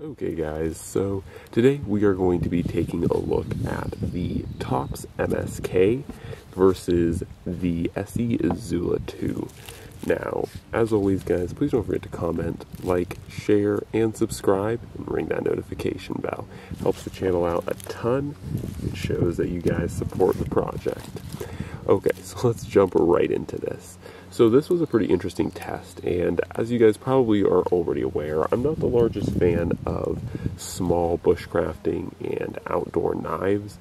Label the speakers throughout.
Speaker 1: Okay guys, so today we are going to be taking a look at the Tops MSK versus the ESEE Izula 2. Now, as always guys, please don't forget to comment, like, share, and subscribe, and ring that notification bell. Helps the channel out a ton. It shows that you guys support the project. Okay, so let's jump right into this. So this was a pretty interesting test, and as you guys probably are already aware, I'm not the largest fan of small bushcrafting and outdoor knives,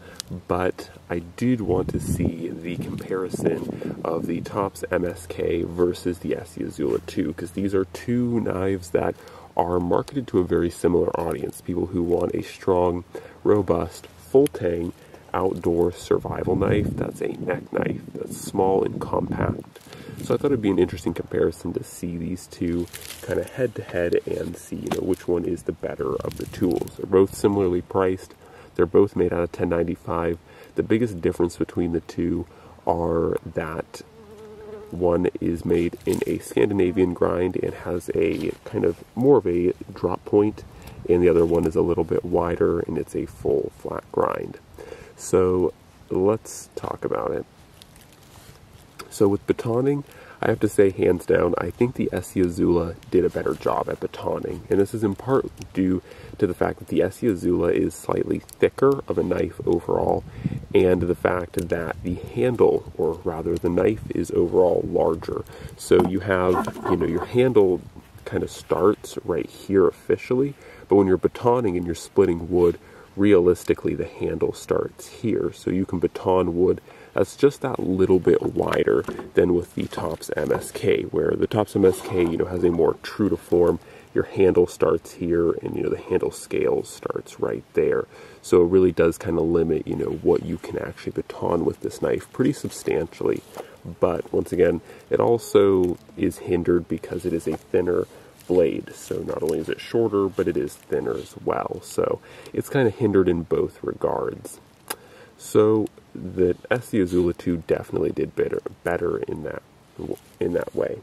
Speaker 1: but I did want to see the comparison of the Tops MSK versus the ESEE Izula 2, because these are two knives that are marketed to a very similar audience, people who want a strong, robust, full tang outdoor survival knife that's a neck knife that's small and compact. So I thought it'd be an interesting comparison to see these two kind of head to head and see you know which one is the better of the tools. They're both similarly priced. They're both made out of 1095. The biggest difference between the two are that one is made in a Scandinavian grind and has a kind of more of a drop point, and the other one is a little bit wider and it's a full flat grind. So let's talk about it. So with batoning, I have to say hands down, I think the ESEE Izula did a better job at batoning. And this is in part due to the fact that the ESEE Izula is slightly thicker of a knife overall, and the fact that the handle, or rather the knife, is overall larger. So you have, you know, your handle kind of starts right here officially, but when you're batoning and you're splitting wood, realistically the handle starts here. So you can baton wood that's just that little bit wider than with the Tops MSK, where the Tops MSK, you know, has a more true to form. Your handle starts here, and you know the handle scale starts right there. So it really does kind of limit, you know, what you can actually baton with this knife pretty substantially. But once again, it also is hindered because it is a thinner blade. So not only is it shorter, but it is thinner as well. So it's kind of hindered in both regards. So the ESEE Izula 2 definitely did better better in that in that way.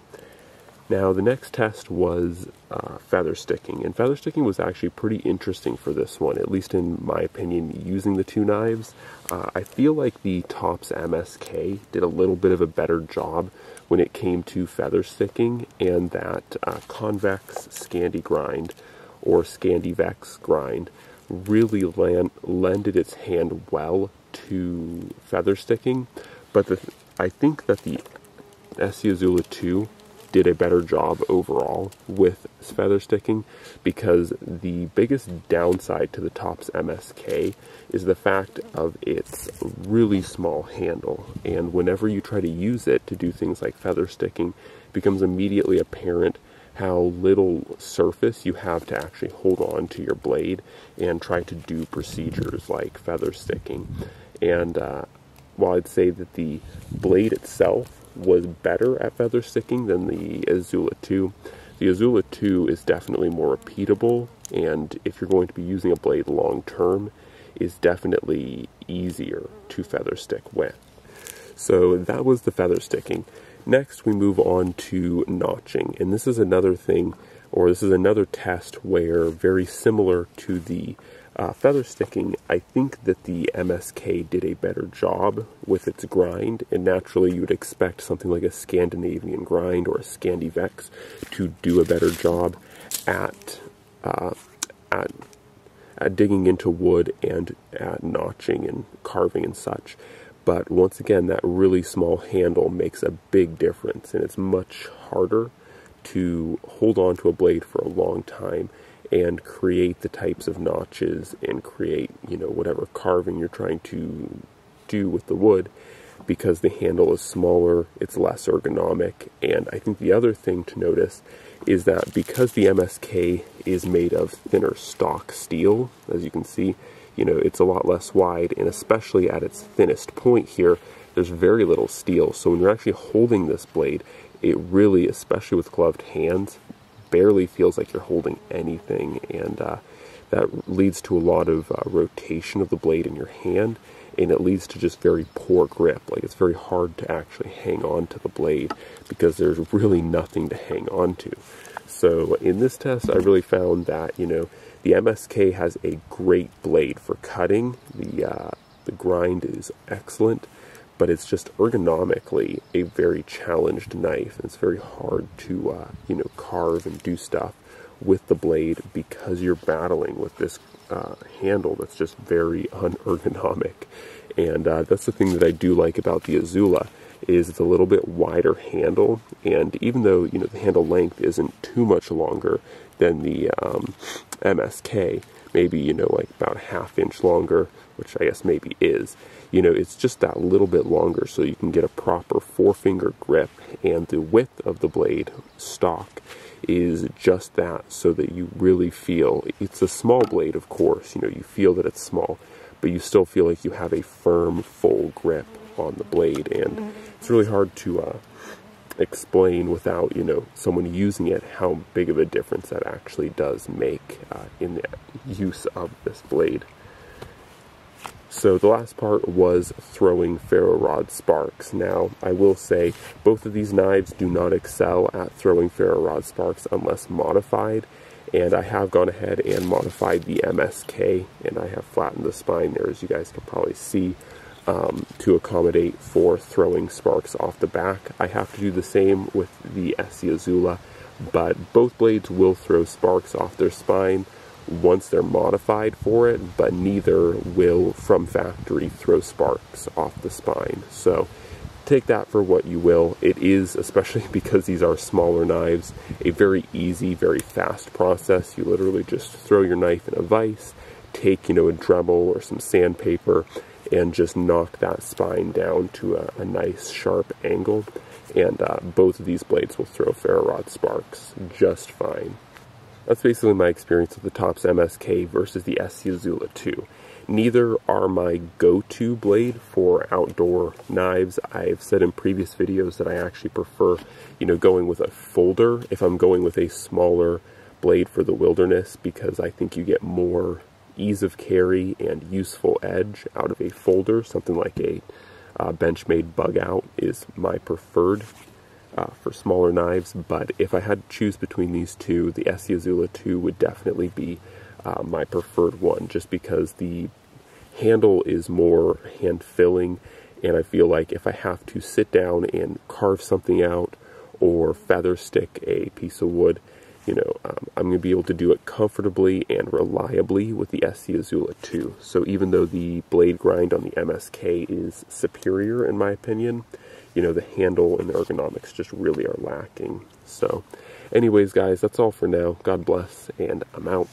Speaker 1: Now the next test was uh, feather sticking, and feather sticking was actually pretty interesting for this one, at least in my opinion. Using the two knives, uh, I feel like the Tops MSK did a little bit of a better job when it came to feather sticking, and that uh, convex Scandi grind or Scandi Vex grind really land, lended its hand well to feather sticking, but the, I think that the ESEE Izula 2 did a better job overall with feather sticking because the biggest downside to the Tops MSK is the fact of its really small handle. And whenever you try to use it to do things like feather sticking, becomes immediately apparent how little surface you have to actually hold on to your blade and try to do procedures like feather sticking. And uh, while I'd say that the blade itself was better at feather sticking than the Izula 2, the Izula 2 is definitely more repeatable, and if you're going to be using a blade long term, is definitely easier to feather stick with. So that was the feather sticking. Next, we move on to notching, and this is another thing, or this is another test where, very similar to the uh, feather sticking, I think that the MSK did a better job with its grind, and naturally you would expect something like a Scandinavian grind or a Scandivex to do a better job at, uh, at, at digging into wood and at notching and carving and such. But once again, that really small handle makes a big difference, and it's much harder to hold on to a blade for a long time and create the types of notches and create, you know, whatever carving you're trying to do with the wood because the handle is smaller, it's less ergonomic. And I think the other thing to notice is that because the MSK is made of thinner stock steel, as you can see, you know, it's a lot less wide, and especially at its thinnest point here, there's very little steel. So when you're actually holding this blade, it really, especially with gloved hands, barely feels like you're holding anything, and uh, that leads to a lot of uh, rotation of the blade in your hand, and it leads to just very poor grip. Like it's very hard to actually hang on to the blade because there's really nothing to hang on to. So in this test, I really found that, you know, the MSK has a great blade for cutting. The, uh, the grind is excellent, but it's just ergonomically a very challenged knife. It's very hard to, uh, you know, carve and do stuff with the blade because you're battling with this uh, handle that's just very unergonomic. And uh, that's the thing that I do like about the Izula is it's a little bit wider handle, and even though you know the handle length isn't too much longer than the um, MSK, maybe you know like about a half inch longer, which I guess maybe is, you know it's just that little bit longer, so you can get a proper four finger grip, and the width of the blade stock is just that, so that you really feel it's a small blade, of course. You know you feel that it's small, but you still feel like you have a firm, full grip on the blade, and it's really hard to uh, explain without you know someone using it how big of a difference that actually does make uh, in the use of this blade. So the last part was throwing ferro rod sparks. Now, I will say both of these knives do not excel at throwing ferro rod sparks unless modified, and I have gone ahead and modified the MSK, and I have flattened the spine there, as you guys can probably see um, to accommodate for throwing sparks off the back. I have to do the same with the ESEE Izula, but both blades will throw sparks off their spine once they're modified for it, but neither will from factory throw sparks off the spine. So take that for what you will. It is, especially because these are smaller knives, a very easy, very fast process. You literally just throw your knife in a vise, take, you know, a Dremel or some sandpaper, and just knock that spine down to a, a nice sharp angle. And uh, both of these blades will throw ferro rod sparks just fine. That's basically my experience with the Tops MSK versus the ESEE Izula 2. Neither are my go-to blade for outdoor knives. I've said in previous videos that I actually prefer, you know, going with a folder if I'm going with a smaller blade for the wilderness because I think you get more ease of carry and useful edge out of a folder. Something like a uh, Benchmade Bugout is my preferred uh, for smaller knives, but if I had to choose between these two, the ESEE Izula 2 would definitely be uh, my preferred one, just because the handle is more hand filling, and I feel like if I have to sit down and carve something out or feather stick a piece of wood, you know, um, I'm going to be able to do it comfortably and reliably with the ESEE Izula 2. So even though the blade grind on the MSK is superior in my opinion, you know, the handle and the ergonomics just really are lacking. So anyways, guys, that's all for now. God bless, and I'm out.